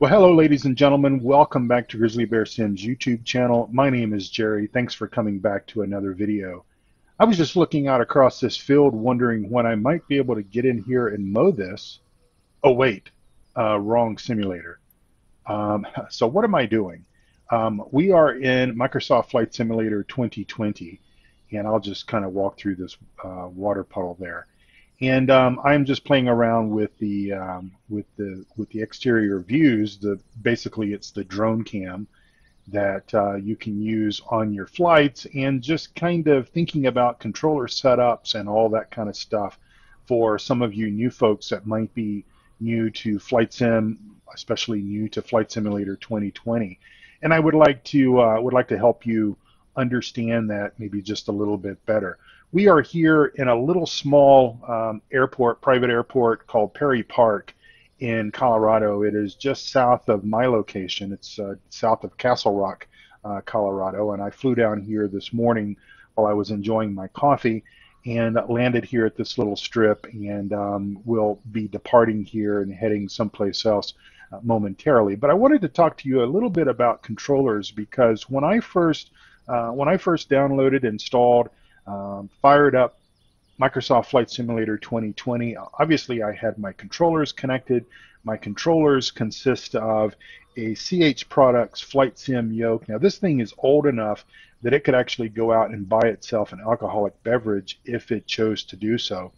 Well, hello, ladies and gentlemen. Welcome back to Grizzly Bear Sims YouTube channel. My name is Jerry. Thanks for coming back to another video. I was just looking out across this field wondering when I might be able to get in here and mow this. Oh, wait, uh, wrong simulator. Um, so what am I doing? Um, we are in Microsoft Flight Simulator 2020, and I'll just kind of walk through this uh, water puddle there and um, I'm just playing around with the um, with the with the exterior views. The basically it's the drone cam that uh, you can use on your flights, and just kind of thinking about controller setups and all that kind of stuff for some of you new folks that might be new to flight sim, especially new to Flight Simulator 2020. And I would like to uh, would like to help you understand that maybe just a little bit better we are here in a little small um, airport, private airport called Perry Park in Colorado. It is just south of my location. It's uh, south of Castle Rock, uh, Colorado. And I flew down here this morning while I was enjoying my coffee and landed here at this little strip and um, will be departing here and heading someplace else uh, momentarily. But I wanted to talk to you a little bit about controllers because when I first uh, when I first downloaded, installed, um, fired up Microsoft Flight Simulator 2020. Obviously, I had my controllers connected. My controllers consist of a CH Products Flight Sim yoke. Now, this thing is old enough that it could actually go out and buy itself an alcoholic beverage if it chose to do so.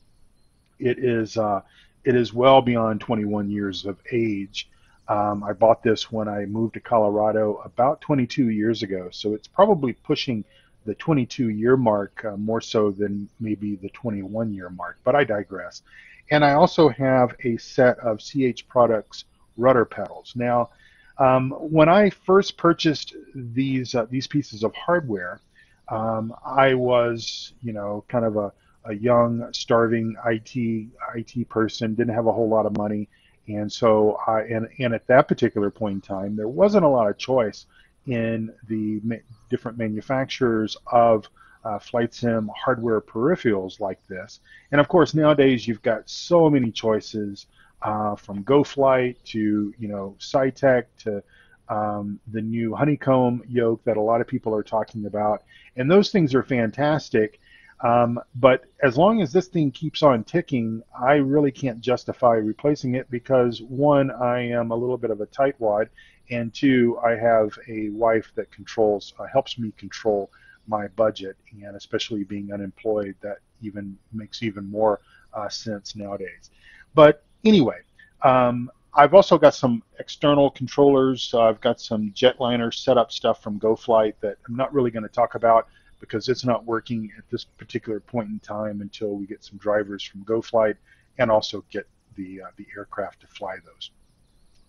It is uh, it is well beyond 21 years of age. Um, I bought this when I moved to Colorado about 22 years ago, so it's probably pushing the 22 year mark uh, more so than maybe the 21 year mark, but I digress. And I also have a set of CH Products rudder pedals. Now, um, when I first purchased these uh, these pieces of hardware, um, I was, you know, kind of a, a young, starving IT IT person, didn't have a whole lot of money, and so I and and at that particular point in time, there wasn't a lot of choice in the ma different manufacturers of uh, flight sim hardware peripherals like this. And of course, nowadays you've got so many choices uh, from GoFlight to you know Saitek to um, the new honeycomb yoke that a lot of people are talking about, and those things are fantastic. Um, but as long as this thing keeps on ticking, I really can't justify replacing it because one, I am a little bit of a tightwad, and two, I have a wife that controls, uh, helps me control my budget, and especially being unemployed, that even makes even more uh, sense nowadays. But anyway, um, I've also got some external controllers. Uh, I've got some jetliner setup stuff from GoFlight that I'm not really going to talk about because it's not working at this particular point in time until we get some drivers from GoFlight and also get the uh, the aircraft to fly those.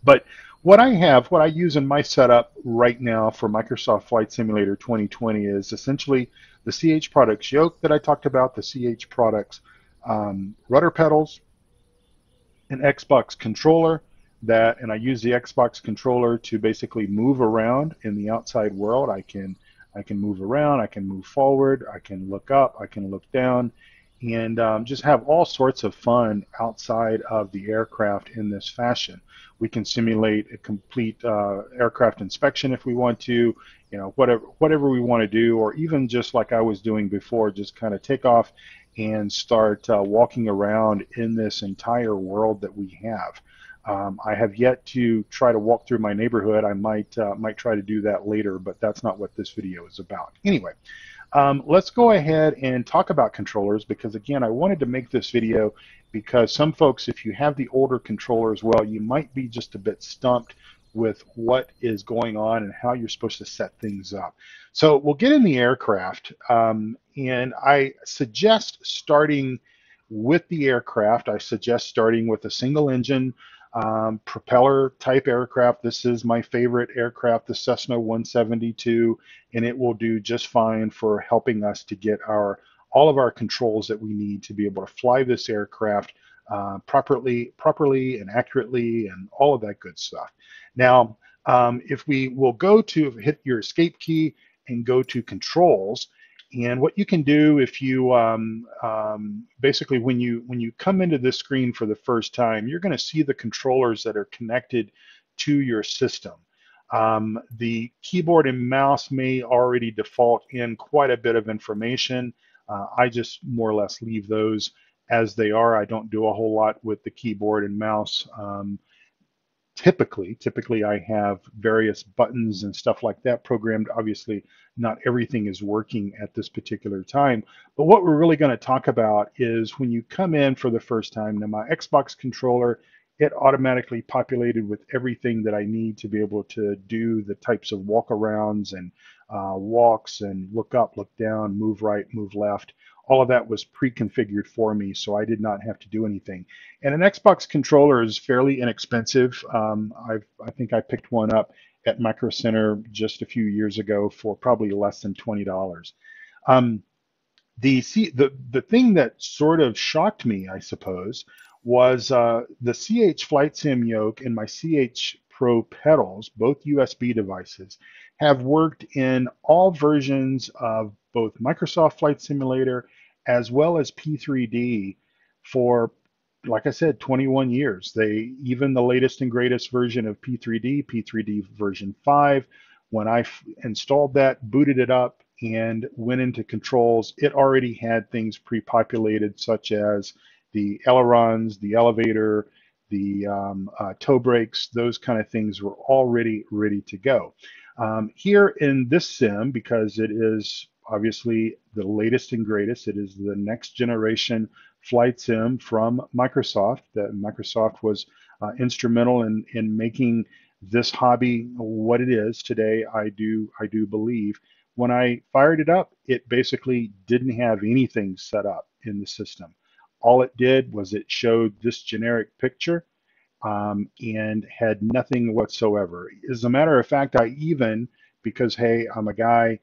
But what I have, what I use in my setup right now for Microsoft Flight Simulator 2020 is essentially the CH Products yoke that I talked about, the CH Products um, rudder pedals, an Xbox controller that, and I use the Xbox controller to basically move around in the outside world. I can I can move around, I can move forward, I can look up, I can look down, and um, just have all sorts of fun outside of the aircraft in this fashion. We can simulate a complete uh, aircraft inspection if we want to, you know, whatever whatever we want to do, or even just like I was doing before, just kind of take off and start uh, walking around in this entire world that we have. Um, I have yet to try to walk through my neighborhood. I might uh, might try to do that later, but that's not what this video is about. Anyway, um, let's go ahead and talk about controllers because again, I wanted to make this video because some folks, if you have the older controller as well, you might be just a bit stumped with what is going on and how you're supposed to set things up. So we'll get in the aircraft, um, and I suggest starting with the aircraft. I suggest starting with a single engine um, propeller type aircraft. This is my favorite aircraft, the Cessna 172, and it will do just fine for helping us to get our all of our controls that we need to be able to fly this aircraft uh, properly, properly and accurately, and all of that good stuff. Now, um, if we will go to hit your escape key and go to controls, and what you can do if you um, um, basically when you when you come into this screen for the first time, you're going to see the controllers that are connected to your system. Um, the keyboard and mouse may already default in quite a bit of information. Uh, I just more or less leave those as they are. I don't do a whole lot with the keyboard and mouse. Um, typically, typically I have various buttons and stuff like that programmed. Obviously, not everything is working at this particular time. But what we're really going to talk about is when you come in for the first time, now my Xbox controller it automatically populated with everything that I need to be able to do the types of walkarounds and uh, walks and look up, look down, move right, move left. All of that was pre-configured for me, so I did not have to do anything. And an Xbox controller is fairly inexpensive. Um, I think I picked one up at Micro Center just a few years ago for probably less than $20. Um, the, the, the thing that sort of shocked me, I suppose, was uh, the CH Flight Sim yoke and my CH Pro pedals, both USB devices, have worked in all versions of both Microsoft Flight Simulator as well as P3D for, like I said, 21 years. They even the latest and greatest version of P3D, P3D version 5, when I installed that, booted it up, and went into controls, it already had things pre-populated such as the ailerons, the elevator, the um, uh, toe brakes, those kind of things were already ready to go. Um, here in this sim, because it is obviously the latest and greatest, it is the next generation flight sim from Microsoft. That Microsoft was uh, instrumental in, in making this hobby what it is today. I do I do believe. When I fired it up, it basically didn't have anything set up in the system all it did was it showed this generic picture um, and had nothing whatsoever. As a matter of fact, I even, because hey, I'm a guy,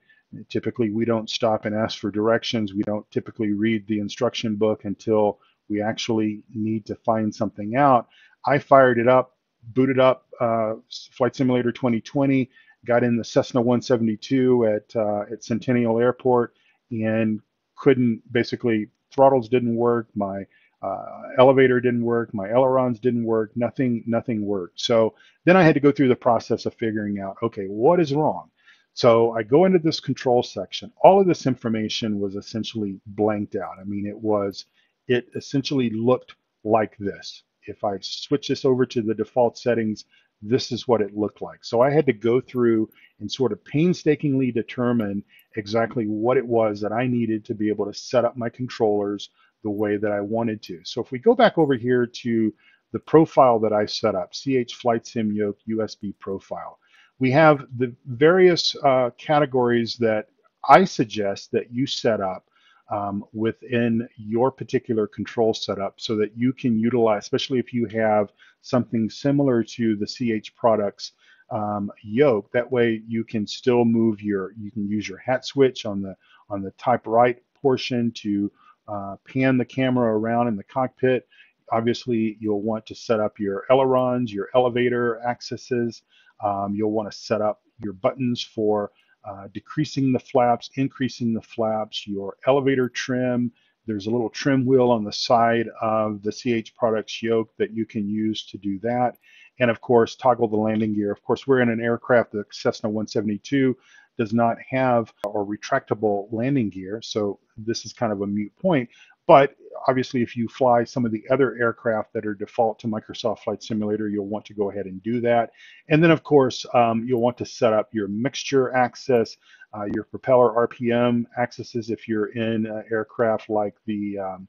typically we don't stop and ask for directions. We don't typically read the instruction book until we actually need to find something out. I fired it up, booted up uh, Flight Simulator 2020, got in the Cessna 172 at, uh, at Centennial Airport, and couldn't basically throttles didn't work, my uh, elevator didn't work, my ailerons didn't work, nothing, nothing worked. So then I had to go through the process of figuring out, okay, what is wrong? So I go into this control section. All of this information was essentially blanked out. I mean, it was, it essentially looked like this. If I switch this over to the default settings, this is what it looked like. So I had to go through and sort of painstakingly determine exactly what it was that I needed to be able to set up my controllers the way that I wanted to. So if we go back over here to the profile that I set up, CH Flight Sim Yoke USB profile, we have the various uh, categories that I suggest that you set up um, within your particular control setup so that you can utilize, especially if you have something similar to the CH products um, yoke. That way you can still move your, you can use your hat switch on the, on the type right portion to uh, pan the camera around in the cockpit. Obviously, you'll want to set up your ailerons, your elevator accesses. Um, you'll want to set up your buttons for uh, decreasing the flaps, increasing the flaps, your elevator trim. There's a little trim wheel on the side of the CH Products yoke that you can use to do that. And of course, toggle the landing gear. Of course, we're in an aircraft, the Cessna 172 does not have or retractable landing gear. So this is kind of a mute point. But obviously, if you fly some of the other aircraft that are default to Microsoft Flight Simulator, you'll want to go ahead and do that. And then, of course, um, you'll want to set up your mixture axis, uh, your propeller RPM accesses if you're in uh, aircraft like the um,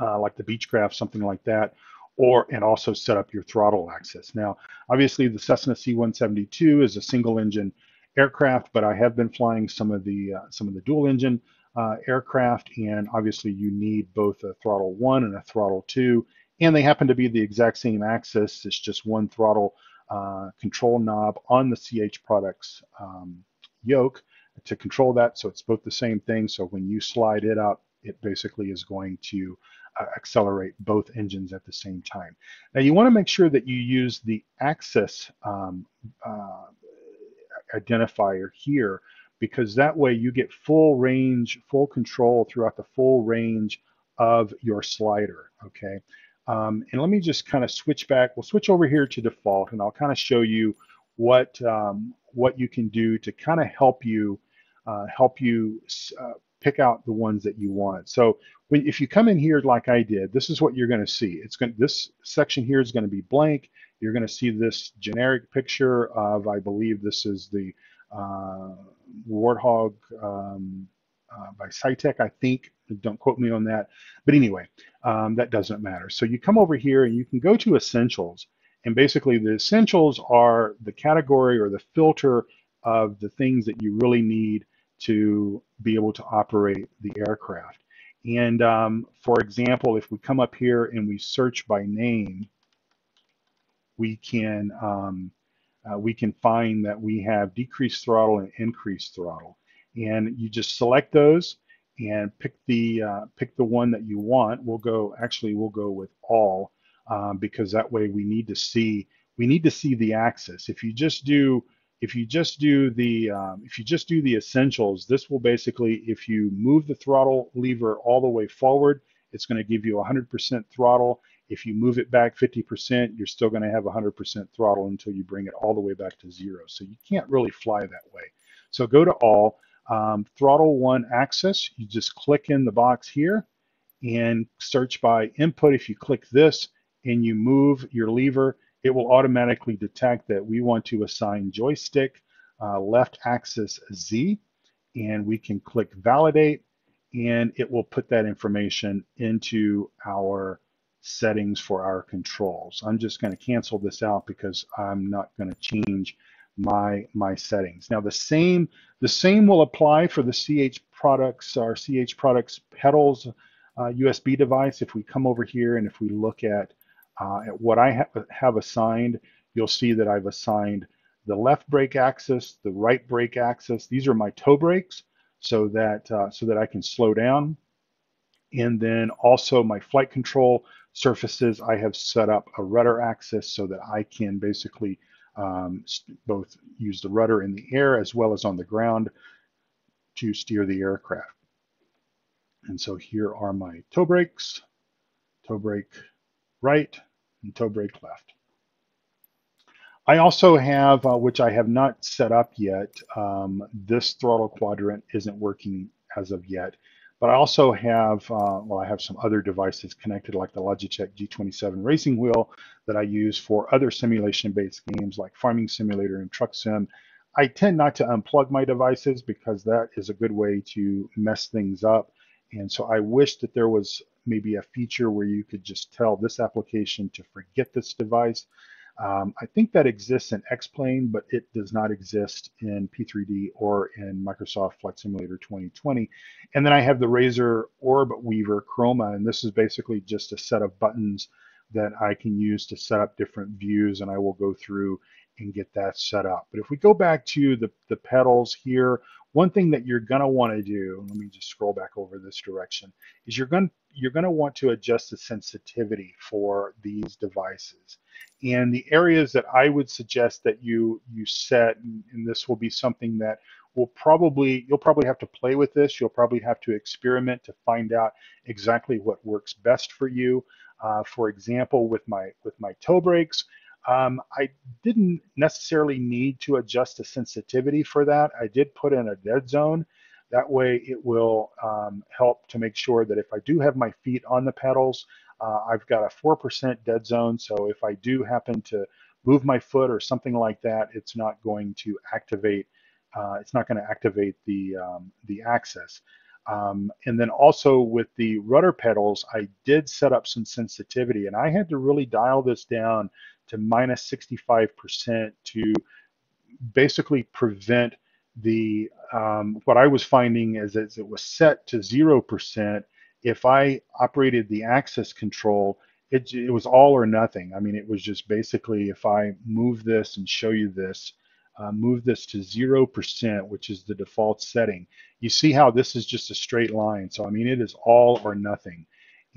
uh, like the Beechcraft, something like that, or and also set up your throttle axis. Now, obviously, the Cessna C-172 is a single-engine aircraft, but I have been flying some of the uh, some of the dual-engine uh, aircraft, and obviously you need both a throttle one and a throttle two, and they happen to be the exact same axis. It's just one throttle uh, control knob on the CH Products um, yoke to control that. So it's both the same thing. So when you slide it up, it basically is going to uh, accelerate both engines at the same time. Now you want to make sure that you use the axis um, uh, identifier here because that way you get full range, full control throughout the full range of your slider, okay? Um, and let me just kind of switch back. We'll switch over here to default, and I'll kind of show you what um, what you can do to kind of help you uh, help you uh, pick out the ones that you want. So when, if you come in here like I did, this is what you're going to see. It's gonna, this section here is going to be blank. You're going to see this generic picture of, I believe this is the uh, Warthog um, uh, by Saitek, I think. Don't quote me on that. But anyway, um, that doesn't matter. So you come over here and you can go to Essentials. And basically the Essentials are the category or the filter of the things that you really need to be able to operate the aircraft. And um, for example, if we come up here and we search by name, we can um, uh, we can find that we have decreased throttle and increased throttle. And you just select those and pick the uh, pick the one that you want. We'll go actually we'll go with all um, because that way we need to see we need to see the axis. If you just do if you just do the um, if you just do the essentials, this will basically if you move the throttle lever all the way forward, it's going to give you 100% throttle. If you move it back 50%, you're still going to have 100% throttle until you bring it all the way back to zero. So you can't really fly that way. So go to all, um, throttle one axis, you just click in the box here and search by input. If you click this and you move your lever, it will automatically detect that we want to assign joystick uh, left axis Z and we can click validate and it will put that information into our settings for our controls. I'm just going to cancel this out because I'm not going to change my my settings. Now the same the same will apply for the CH products our CH products pedals uh, USB device. If we come over here and if we look at uh, at what I ha have assigned, you'll see that I've assigned the left brake axis, the right brake axis. These are my toe brakes so that uh, so that I can slow down. And then also my flight control surfaces, I have set up a rudder axis so that I can basically um, both use the rudder in the air as well as on the ground to steer the aircraft. And so here are my toe brakes, toe brake right, and toe brake left. I also have, uh, which I have not set up yet, um, this throttle quadrant isn't working as of yet, but I also have, uh, well, I have some other devices connected like the Logitech G27 racing wheel that I use for other simulation-based games like Farming Simulator and Truck Sim. I tend not to unplug my devices because that is a good way to mess things up. And so I wish that there was maybe a feature where you could just tell this application to forget this device. Um, I think that exists in X-Plane, but it does not exist in P3D or in Microsoft Flight Simulator 2020. And then I have the Razer Orb Weaver Chroma, and this is basically just a set of buttons that I can use to set up different views, and I will go through and get that set up. But if we go back to the, the pedals here, one thing that you're going to want to do, let me just scroll back over this direction, is you're going you're going to want to adjust the sensitivity for these devices. And the areas that I would suggest that you you set, and, and this will be something that will probably you'll probably have to play with this. You'll probably have to experiment to find out exactly what works best for you. Uh, for example, with my with my toe brakes, um, I didn't necessarily need to adjust the sensitivity for that. I did put in a dead zone. That way it will um, help to make sure that if I do have my feet on the pedals, uh, I've got a 4% dead zone. So if I do happen to move my foot or something like that, it's not going to activate, uh, it's not going to activate the, um, the axis. Um, and then also with the rudder pedals, I did set up some sensitivity and I had to really dial this down to minus 65% to basically prevent the, um, what I was finding is as it was set to 0%, if I operated the axis control, it, it was all or nothing. I mean, it was just basically if I move this and show you this, uh, move this to 0%, which is the default setting. You see how this is just a straight line. So, I mean, it is all or nothing.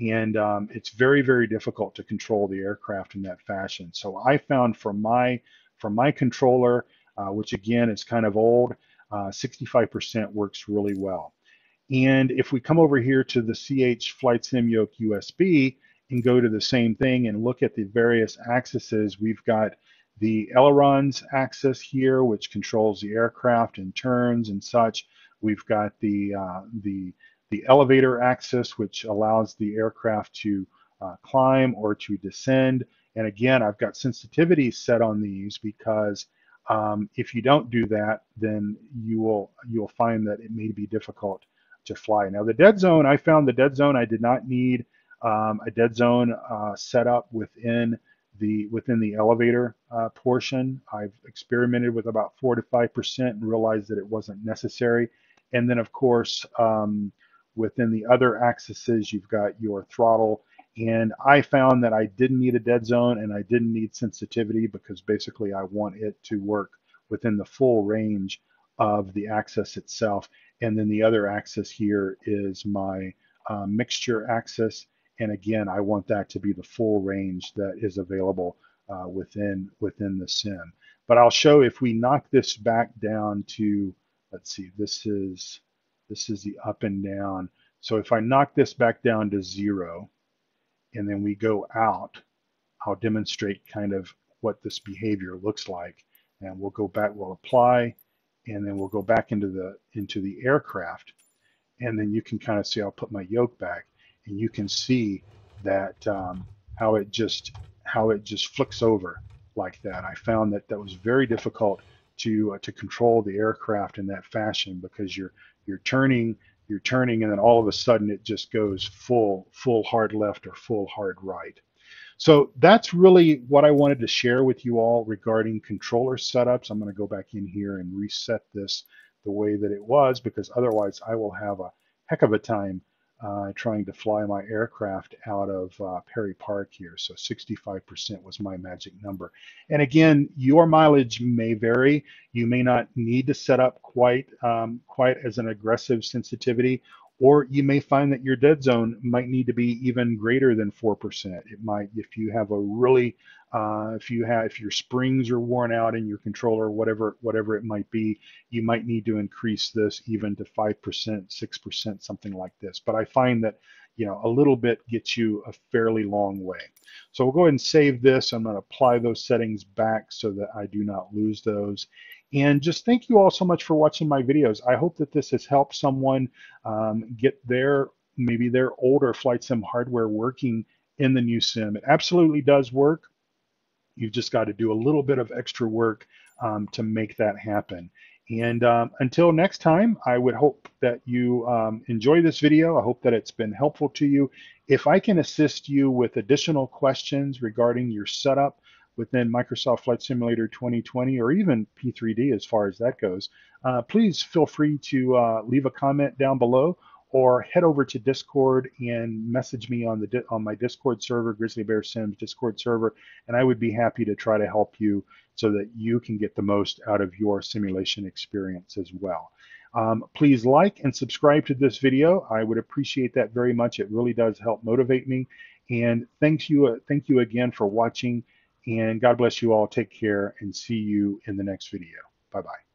And um, it's very, very difficult to control the aircraft in that fashion. So I found from my, from my controller, uh, which again is kind of old, 65% uh, works really well. And if we come over here to the CH Flight Sim Yoke USB, and go to the same thing and look at the various axes, we've got the ailerons axis here, which controls the aircraft and turns and such. We've got the, uh, the, the elevator axis, which allows the aircraft to uh, climb or to descend. And again, I've got sensitivity set on these because um, if you don't do that, then you will you'll find that it may be difficult to fly. Now the dead zone, I found the dead zone. I did not need um, a dead zone uh, set up within the within the elevator uh, portion. I've experimented with about four to five percent and realized that it wasn't necessary. And then of course, um, within the other axes, you've got your throttle and I found that I didn't need a dead zone and I didn't need sensitivity because basically I want it to work within the full range of the axis itself. And then the other axis here is my uh, mixture axis. And again, I want that to be the full range that is available uh, within, within the sim. But I'll show if we knock this back down to, let's see, this is, this is the up and down. So if I knock this back down to zero, and then we go out, I'll demonstrate kind of what this behavior looks like. And we'll go back, we'll apply, and then we'll go back into the into the aircraft. And then you can kind of see, I'll put my yoke back, and you can see that um, how it just how it just flicks over like that. I found that that was very difficult to uh, to control the aircraft in that fashion because you're you're turning you're turning and then all of a sudden it just goes full full hard left or full hard right. So that's really what I wanted to share with you all regarding controller setups. I'm going to go back in here and reset this the way that it was because otherwise I will have a heck of a time uh, trying to fly my aircraft out of uh, Perry Park here. So 65% was my magic number. And again, your mileage may vary. You may not need to set up quite, um, quite as an aggressive sensitivity, or you may find that your dead zone might need to be even greater than 4%. It might, if you have a really uh, if you have, if your springs are worn out in your controller, whatever, whatever it might be, you might need to increase this even to 5%, 6%, something like this. But I find that, you know, a little bit gets you a fairly long way. So we'll go ahead and save this. I'm going to apply those settings back so that I do not lose those. And just thank you all so much for watching my videos. I hope that this has helped someone um, get their, maybe their older flight sim hardware working in the new sim. It absolutely does work. You've just got to do a little bit of extra work um, to make that happen. And um, until next time, I would hope that you um, enjoy this video. I hope that it's been helpful to you. If I can assist you with additional questions regarding your setup within Microsoft Flight Simulator 2020 or even P3D as far as that goes, uh, please feel free to uh, leave a comment down below or head over to Discord and message me on the on my Discord server, Grizzly Bear Sims Discord server, and I would be happy to try to help you so that you can get the most out of your simulation experience as well. Um, please like and subscribe to this video. I would appreciate that very much. It really does help motivate me. And thanks you, uh, thank you again for watching. And God bless you all. Take care and see you in the next video. Bye bye.